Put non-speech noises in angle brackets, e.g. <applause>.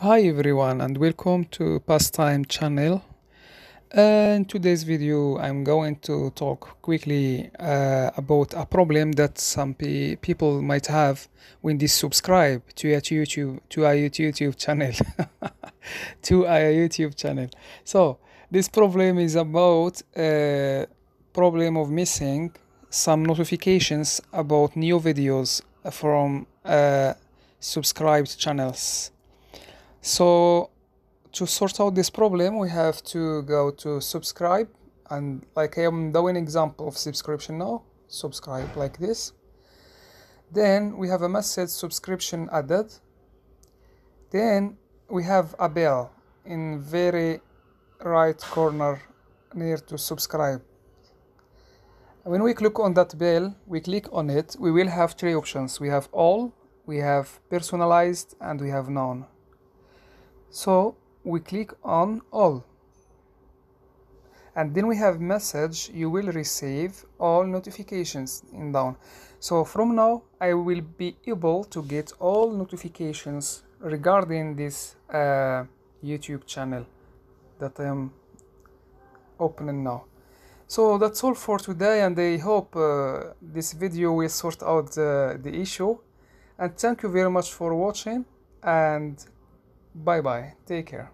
Hi everyone and welcome to PassTime channel. Uh, in today's video, I'm going to talk quickly uh, about a problem that some pe- people might have when they subscribe to a YouTube to a YouTube channel <laughs> to a YouTube channel. So this problem is about uh, problem of missing some notifications about new videos from uh, subscribed channels. So to sort out this problem, we have to go to subscribe and like I am doing example of subscription now, subscribe like this. Then we have a message subscription added. Then we have a bell in very right corner near to subscribe. When we click on that bell, we click on it, we will have three options. We have all, we have personalized, and we have none. So we click on all. And then we have message, you will receive all notifications in down. So from now, I will be able to get all notifications regarding this uh, YouTube channel that I am opening now. So that's all for today and I hope uh, this video will sort out uh, the issue and thank you very much for watching and bye bye take care